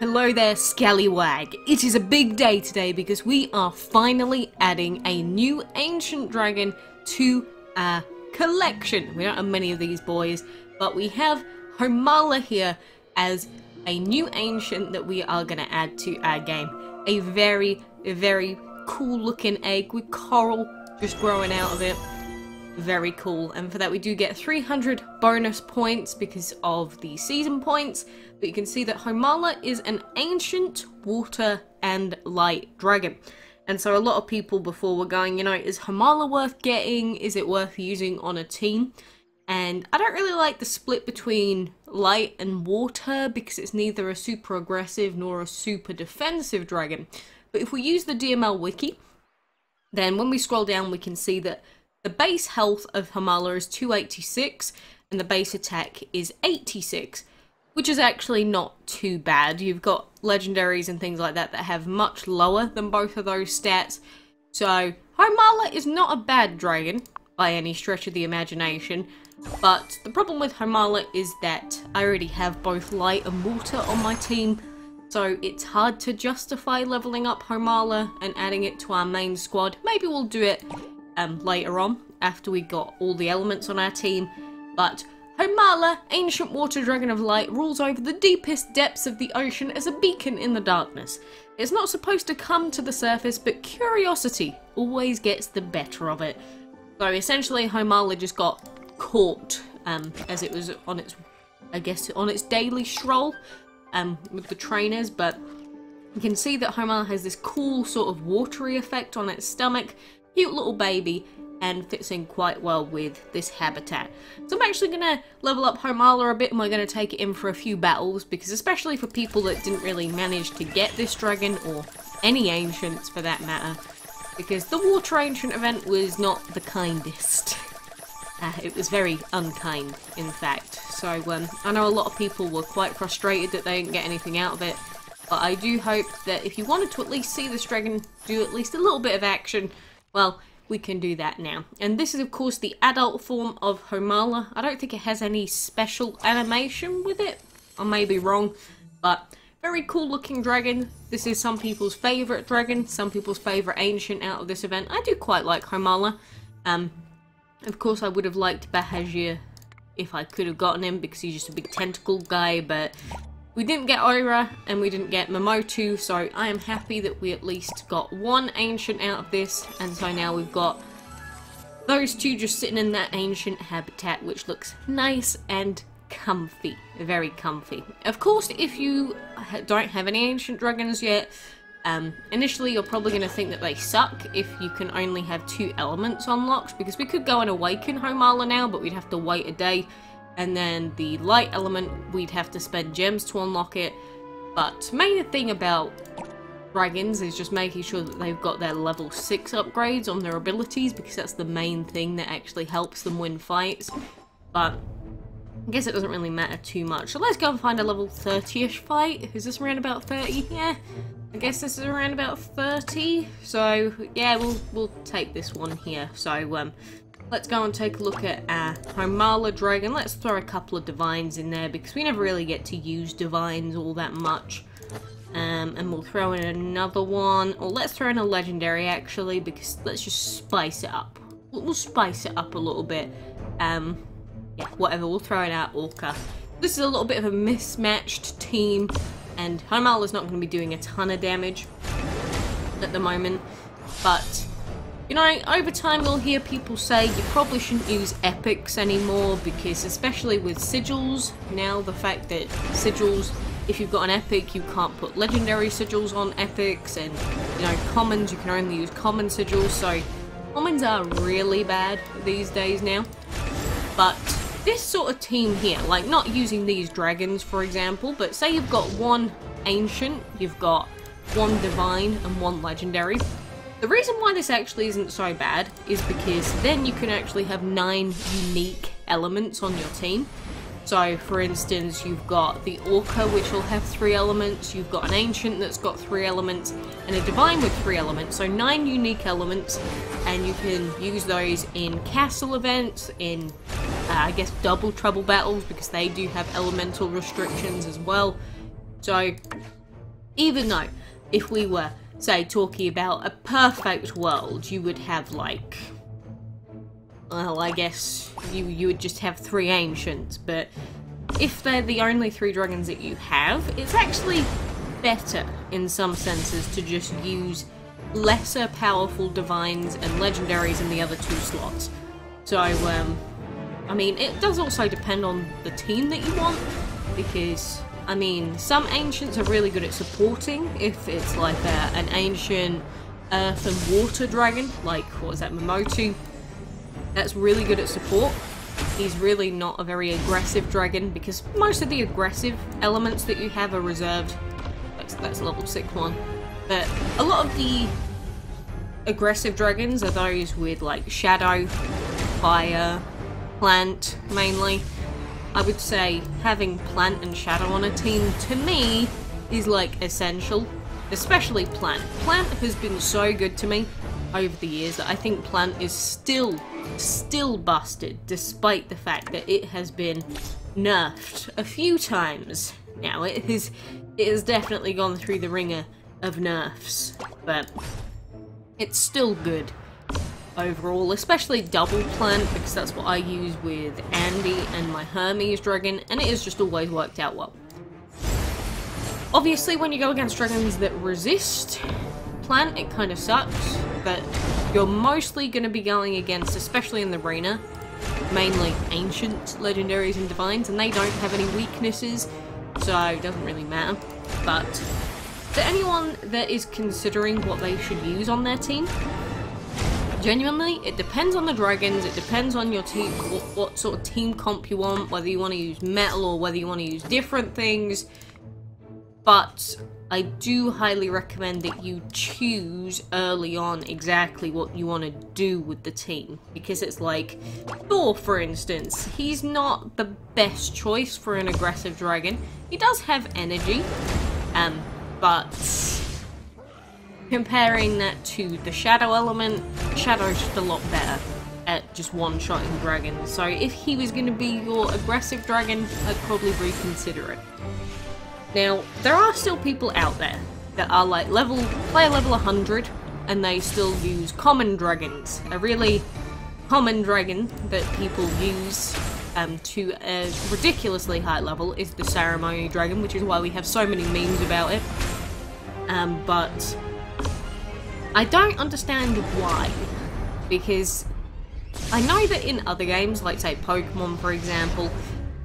Hello there, Scallywag. It is a big day today because we are finally adding a new ancient dragon to our collection. We don't have many of these boys, but we have Homala here as a new ancient that we are going to add to our game. A very, very cool looking egg with coral just growing out of it. Very cool. And for that we do get 300 bonus points because of the season points. But you can see that Homala is an ancient water and light dragon. And so a lot of people before were going, you know, is Homala worth getting? Is it worth using on a team? And I don't really like the split between light and water because it's neither a super aggressive nor a super defensive dragon. But if we use the DML wiki, then when we scroll down we can see that the base health of Homala is 286 and the base attack is 86, which is actually not too bad. You've got legendaries and things like that that have much lower than both of those stats. So Homala is not a bad dragon by any stretch of the imagination. But the problem with Homala is that I already have both light and water on my team, so it's hard to justify leveling up Homala and adding it to our main squad. Maybe we'll do it um, later on, after we got all the elements on our team. But Homala, ancient water dragon of light, rules over the deepest depths of the ocean as a beacon in the darkness. It's not supposed to come to the surface, but curiosity always gets the better of it. So essentially, Homala just got caught um, as it was on its, I guess, on its daily stroll um, with the trainers, but you can see that Homala has this cool sort of watery effect on its stomach, cute little baby and fits in quite well with this habitat. So I'm actually going to level up Homala a bit and we're going to take it in for a few battles because especially for people that didn't really manage to get this dragon or any ancients for that matter because the water ancient event was not the kindest. Uh, it was very unkind in fact. So um, I know a lot of people were quite frustrated that they didn't get anything out of it but I do hope that if you wanted to at least see this dragon do at least a little bit of action well, we can do that now. And this is, of course, the adult form of Homala. I don't think it has any special animation with it. I may be wrong, but very cool looking dragon. This is some people's favourite dragon, some people's favourite ancient out of this event. I do quite like Homala. Um, of course, I would have liked Bahajir if I could have gotten him because he's just a big tentacle guy, but we didn't get Oira and we didn't get Momotu, so I am happy that we at least got one Ancient out of this, and so now we've got those two just sitting in that Ancient habitat, which looks nice and comfy. Very comfy. Of course, if you don't have any Ancient Dragons yet, um, initially you're probably going to think that they suck if you can only have two elements unlocked, because we could go and awaken Homala now, but we'd have to wait a day and then the light element, we'd have to spend gems to unlock it. But main thing about dragons is just making sure that they've got their level 6 upgrades on their abilities because that's the main thing that actually helps them win fights. But I guess it doesn't really matter too much. So let's go and find a level 30-ish fight. Is this around about 30? Yeah. I guess this is around about 30. So yeah, we'll we'll take this one here. So um Let's go and take a look at our Homala Dragon. Let's throw a couple of Divines in there because we never really get to use Divines all that much. Um, and we'll throw in another one. Or let's throw in a Legendary actually because let's just spice it up. We'll, spice it up a little bit. Um, yeah, whatever. We'll throw in our Orca. This is a little bit of a mismatched team. And Homala's not going to be doing a ton of damage at the moment. But you know, over time you'll hear people say you probably shouldn't use epics anymore because especially with sigils, now the fact that sigils, if you've got an epic, you can't put legendary sigils on epics and, you know, commons, you can only use common sigils, so commons are really bad these days now. But this sort of team here, like not using these dragons for example, but say you've got one ancient, you've got one divine and one legendary, the reason why this actually isn't so bad is because then you can actually have nine unique elements on your team. So, for instance, you've got the Orca, which will have three elements, you've got an Ancient that's got three elements, and a Divine with three elements, so nine unique elements, and you can use those in castle events, in, uh, I guess, double trouble battles, because they do have elemental restrictions as well. So, Even though, if we were, say, talking about a perfect world, you would have, like... Well, I guess you, you would just have three ancients, but if they're the only three dragons that you have, it's actually better, in some senses, to just use lesser powerful divines and legendaries in the other two slots. So, um, I mean, it does also depend on the team that you want, because, I mean, some ancients are really good at supporting, if it's like a, an ancient earth and water dragon, like, what was that, Momotu? That's really good at support. He's really not a very aggressive dragon, because most of the aggressive elements that you have are reserved. That's, that's a level 6 one. But a lot of the aggressive dragons are those with like shadow, fire, plant mainly. I would say having plant and shadow on a team to me is like essential, especially plant. Plant has been so good to me over the years that I think plant is still still busted despite the fact that it has been nerfed a few times. Now It is, it has definitely gone through the ringer of nerfs, but it's still good overall, especially double plant, because that's what I use with Andy and my Hermes dragon, and it has just always worked out well. Obviously, when you go against dragons that resist plant, it kind of sucks, but you're mostly going to be going against, especially in the arena, mainly ancient legendaries and divines, and they don't have any weaknesses, so it doesn't really matter. But to anyone that is considering what they should use on their team, genuinely, it depends on the dragons, it depends on your team, what, what, sort of team comp you want, whether you want to use metal or whether you want to use different things. But I do highly recommend that you choose early on exactly what you want to do with the team. Because it's like, Thor for instance, he's not the best choice for an aggressive dragon. He does have energy, um, but comparing that to the shadow element, shadow's just a lot better at just one-shotting dragons. So if he was going to be your aggressive dragon, I'd probably reconsider it. Now, there are still people out there that are like level, player level 100, and they still use common dragons. A really common dragon that people use um, to a ridiculously high level is the ceremony dragon, which is why we have so many memes about it. Um, but I don't understand why, because I know that in other games, like say Pokemon for example,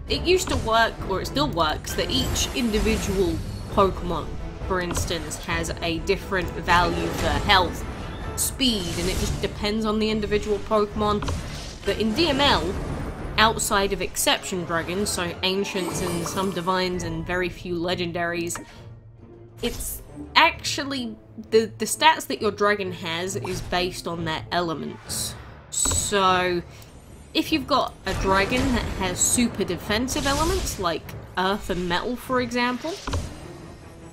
it used to work, or it still works, that each individual Pokemon, for instance, has a different value for health, speed, and it just depends on the individual Pokemon. But in DML, outside of exception dragons, so ancients and some divines and very few legendaries, it's actually the the stats that your dragon has is based on their elements. So if you've got a dragon that has super defensive elements like earth and metal for example,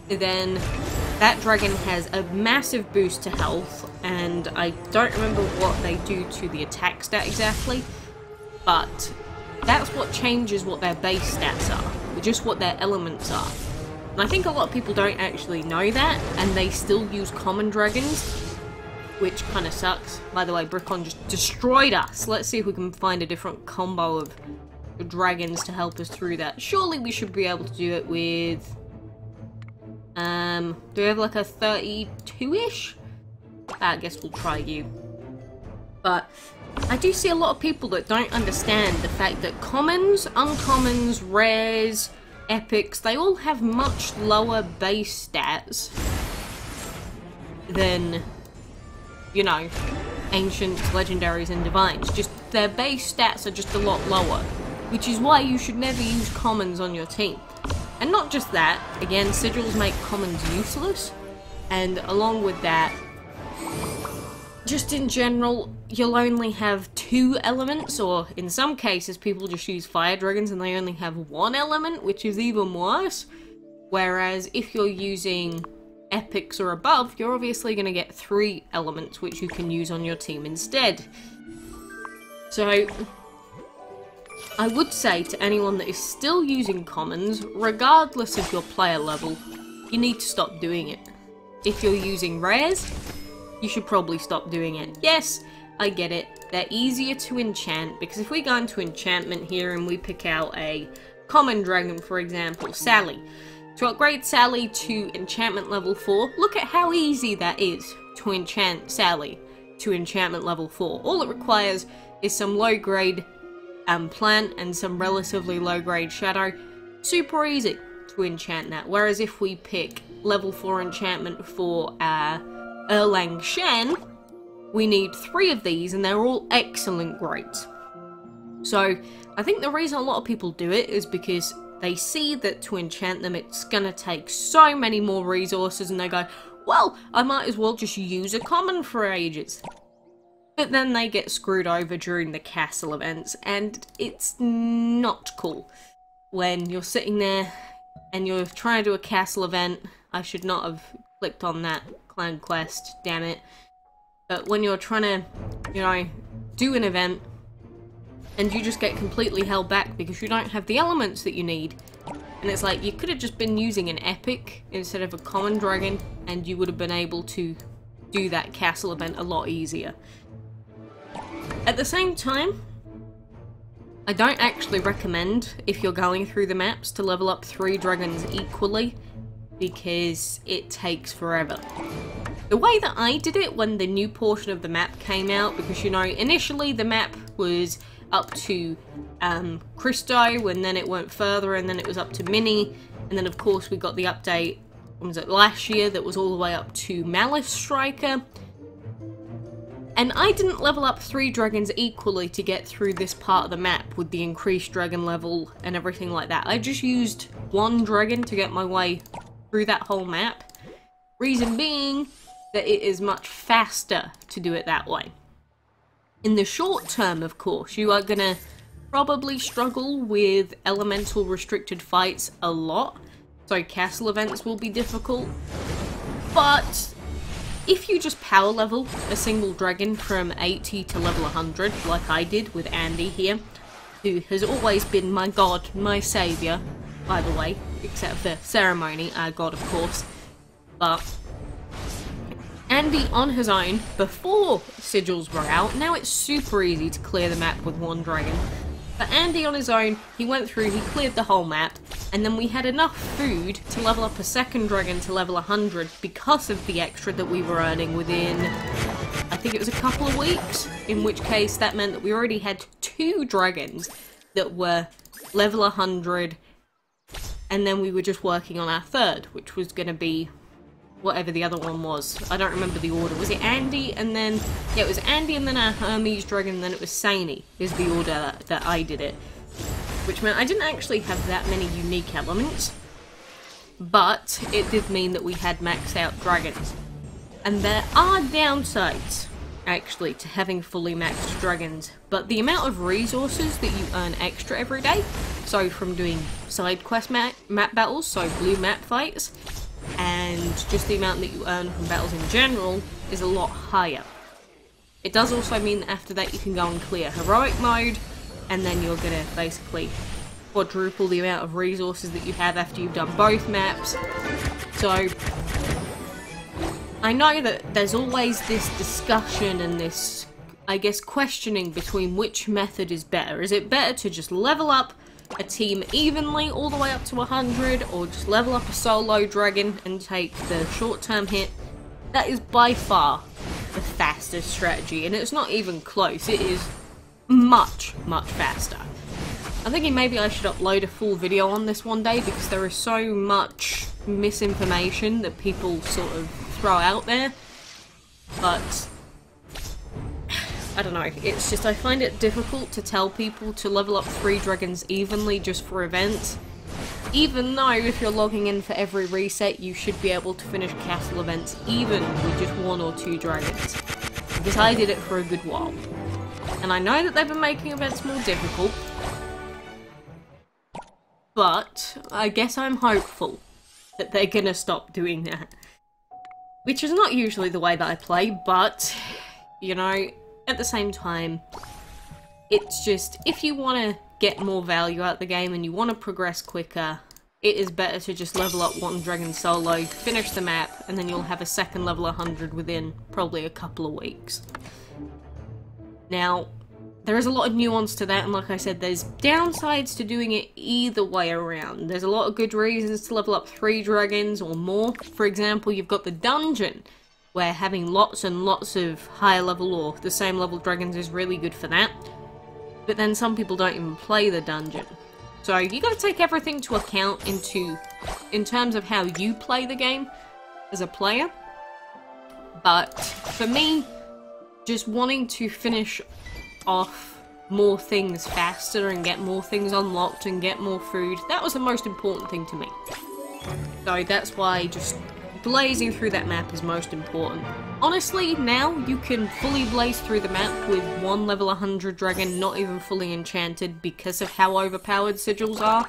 then that dragon has a massive boost to health and I don't remember what they do to the attack stat exactly, but that's what changes what their base stats are, just what their elements are. I think a lot of people don't actually know that, and they still use common dragons, which kind of sucks. By the way, Brickon just destroyed us. Let's see if we can find a different combo of dragons to help us through that. Surely we should be able to do it with... Um, do we have like a 32-ish? I guess we'll try you. But I do see a lot of people that don't understand the fact that commons, uncommons, rares, epics, they all have much lower base stats than, you know, ancient legendaries and divines. Just their base stats are just a lot lower, which is why you should never use commons on your team. And not just that, again, sigils make commons useless, and along with that, just in general, you'll only have two elements, or in some cases, people just use fire dragons and they only have one element, which is even worse. Whereas if you're using epics or above, you're obviously going to get three elements which you can use on your team instead. So, I would say to anyone that is still using commons, regardless of your player level, you need to stop doing it. If you're using rares, you should probably stop doing it. Yes, I get it. They're easier to enchant because if we go into enchantment here and we pick out a common dragon, for example, Sally. To upgrade Sally to enchantment level 4, look at how easy that is to enchant Sally to enchantment level 4. All it requires is some low grade um, plant and some relatively low grade shadow. Super easy to enchant that. Whereas if we pick level 4 enchantment for uh, Erlang Shen, we need three of these and they're all excellent grades. So I think the reason a lot of people do it is because they see that to enchant them it's gonna take so many more resources and they go, well, I might as well just use a common for ages. But then they get screwed over during the castle events and it's not cool when you're sitting there and you're trying to do a castle event. I should not have clicked on that clan quest, damn it. But when you're trying to, you know, do an event and you just get completely held back because you don't have the elements that you need. And it's like, you could have just been using an epic instead of a common dragon and you would have been able to do that castle event a lot easier. At the same time, I don't actually recommend, if you're going through the maps, to level up three dragons equally, because it takes forever. The way that I did it when the new portion of the map came out, because you know, initially the map was up to um, Christo, and then it went further, and then it was up to Mini, and then of course we got the update, was it last year, that was all the way up to Malice Striker, and I didn't level up three dragons equally to get through this part of the map with the increased dragon level and everything like that. I just used one dragon to get my way through that whole map. Reason being that it is much faster to do it that way. In the short term, of course, you are gonna probably struggle with elemental restricted fights a lot. So castle events will be difficult. But if you just power level a single dragon from 80 to level 100, like I did with Andy here, who has always been my god, my saviour, by the way, except for ceremony, our god of course, but Andy on his own, before sigils were out, now it's super easy to clear the map with one dragon. But Andy on his own, he went through, he cleared the whole map, and then we had enough food to level up a second dragon to level 100 because of the extra that we were earning within, I think it was a couple of weeks, in which case that meant that we already had two dragons that were level 100, and then we were just working on our third, which was going to be whatever the other one was. I don't remember the order. Was it Andy and then... Yeah, it was Andy and then our Hermes dragon and then it was Saini is the order that, that I did it which meant I didn't actually have that many unique elements, but it did mean that we had maxed out dragons. And there are downsides, actually, to having fully maxed dragons, but the amount of resources that you earn extra every day, so from doing side quest map, map battles, so blue map fights, and just the amount that you earn from battles in general, is a lot higher. It does also mean that after that you can go and clear heroic mode, and then you're gonna basically quadruple the amount of resources that you have after you've done both maps. So, I know that there's always this discussion and this, I guess, questioning between which method is better. Is it better to just level up a team evenly all the way up to 100 or just level up a solo dragon and take the short-term hit? That is by far the fastest strategy and it's not even close. It is much, much faster. I'm thinking maybe I should upload a full video on this one day because there is so much misinformation that people sort of throw out there. But I don't know, it's just I find it difficult to tell people to level up three dragons evenly just for events. Even though if you're logging in for every reset, you should be able to finish castle events even with just one or two dragons. Because I did it for a good while. And I know that they've been making events more difficult. But I guess I'm hopeful that they're gonna stop doing that. Which is not usually the way that I play, but, you know, at the same time, it's just, if you want to get more value out of the game and you want to progress quicker, it is better to just level up one dragon solo, finish the map, and then you'll have a second level 100 within probably a couple of weeks. Now, there is a lot of nuance to that, and like I said, there's downsides to doing it either way around. There's a lot of good reasons to level up three dragons or more. For example, you've got the dungeon, where having lots and lots of higher level or the same level dragons is really good for that. But then some people don't even play the dungeon. So you gotta take everything to account into in terms of how you play the game as a player. But for me, just wanting to finish off more things faster and get more things unlocked and get more food, that was the most important thing to me. So that's why just blazing through that map is most important. Honestly, now you can fully blaze through the map with one level 100 dragon not even fully enchanted because of how overpowered sigils are.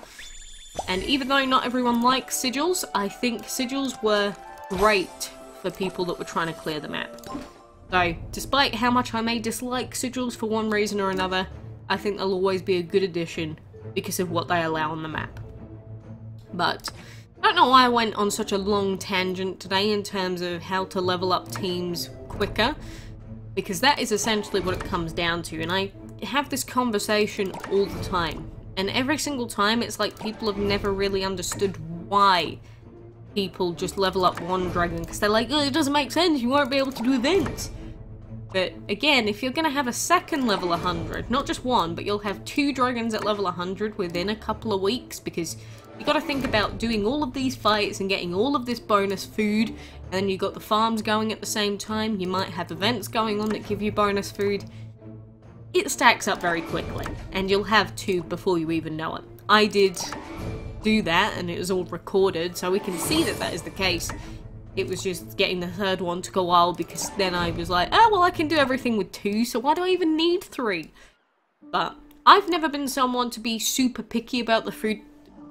And even though not everyone likes sigils, I think sigils were great for people that were trying to clear the map. So, despite how much I may dislike sigils for one reason or another, I think they'll always be a good addition because of what they allow on the map. But, I don't know why I went on such a long tangent today in terms of how to level up teams quicker, because that is essentially what it comes down to, and I have this conversation all the time. And every single time, it's like people have never really understood why people just level up one dragon, because they're like, oh, it doesn't make sense, you won't be able to do events. But again, if you're going to have a second level 100, not just one, but you'll have two dragons at level 100 within a couple of weeks because you got to think about doing all of these fights and getting all of this bonus food and then you got the farms going at the same time. You might have events going on that give you bonus food. It stacks up very quickly and you'll have two before you even know it. I did do that and it was all recorded so we can see that that is the case it was just getting the third one took a while because then I was like, oh, well, I can do everything with two, so why do I even need three? But I've never been someone to be super picky about the food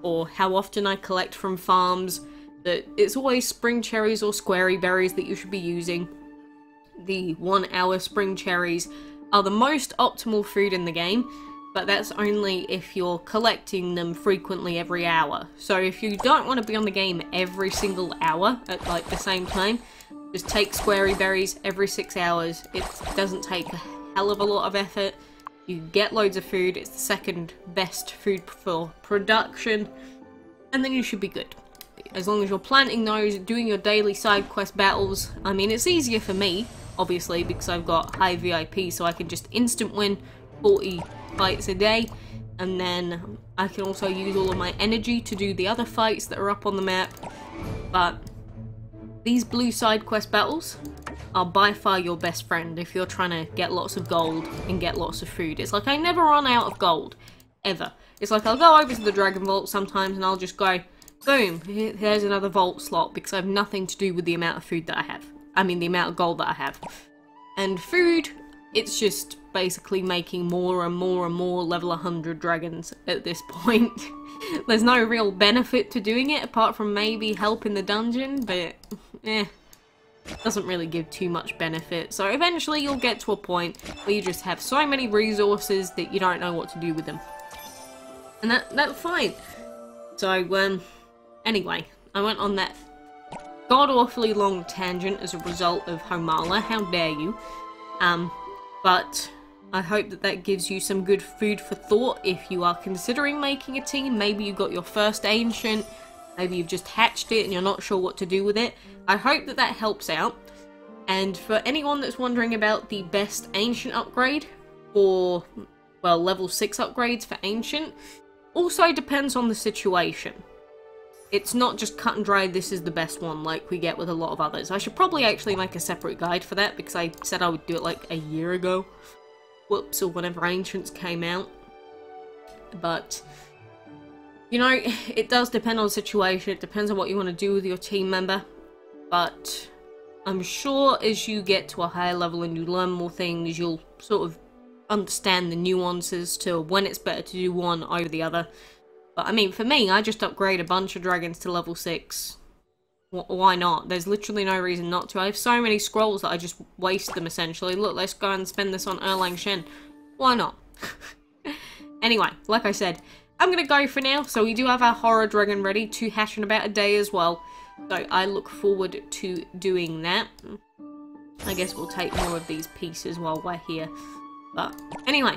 or how often I collect from farms. That it's always spring cherries or squarey berries that you should be using. The one hour spring cherries are the most optimal food in the game but that's only if you're collecting them frequently every hour. So if you don't want to be on the game every single hour at like the same time, just take squarey berries every six hours. It doesn't take a hell of a lot of effort. You get loads of food, it's the second best food for production, and then you should be good. As long as you're planting those, doing your daily side quest battles, I mean it's easier for me, obviously, because I've got high VIP, so I can just instant win 40 fights a day and then I can also use all of my energy to do the other fights that are up on the map but these blue side quest battles are by far your best friend if you're trying to get lots of gold and get lots of food. It's like I never run out of gold, ever. It's like I'll go over to the Dragon Vault sometimes and I'll just go, boom, here's another vault slot because I have nothing to do with the amount of food that I have. I mean the amount of gold that I have. And food, it's just basically making more and more and more level 100 dragons at this point. There's no real benefit to doing it apart from maybe helping the dungeon, but eh, doesn't really give too much benefit. So eventually you'll get to a point where you just have so many resources that you don't know what to do with them. And that that's fine. So, um, anyway, I went on that god-awfully long tangent as a result of Homala, how dare you. Um, but I hope that that gives you some good food for thought if you are considering making a team. Maybe you got your first ancient, maybe you've just hatched it and you're not sure what to do with it. I hope that that helps out. And for anyone that's wondering about the best ancient upgrade or, well, level 6 upgrades for ancient, also depends on the situation. It's not just cut and dry, this is the best one like we get with a lot of others. I should probably actually make a separate guide for that because I said I would do it like a year ago whoops, or whenever Ancients came out. But, you know, it does depend on the situation, it depends on what you want to do with your team member. But I'm sure as you get to a higher level and you learn more things, you'll sort of understand the nuances to when it's better to do one over the other. But I mean, for me, I just upgrade a bunch of dragons to level 6 why not? There's literally no reason not to. I have so many scrolls that I just waste them essentially. Look, let's go and spend this on Erlang Shen. Why not? anyway, like I said, I'm gonna go for now. So we do have our horror dragon ready to hatch in about a day as well. So I look forward to doing that. I guess we'll take more of these pieces while we're here. But anyway,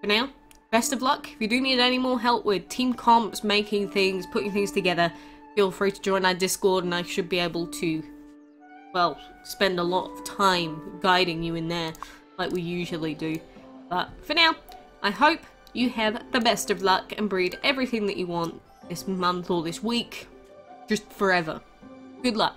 for now, best of luck. If you do need any more help with team comps, making things, putting things together, feel free to join our Discord and I should be able to, well, spend a lot of time guiding you in there like we usually do. But for now, I hope you have the best of luck and breed everything that you want this month or this week, just forever. Good luck.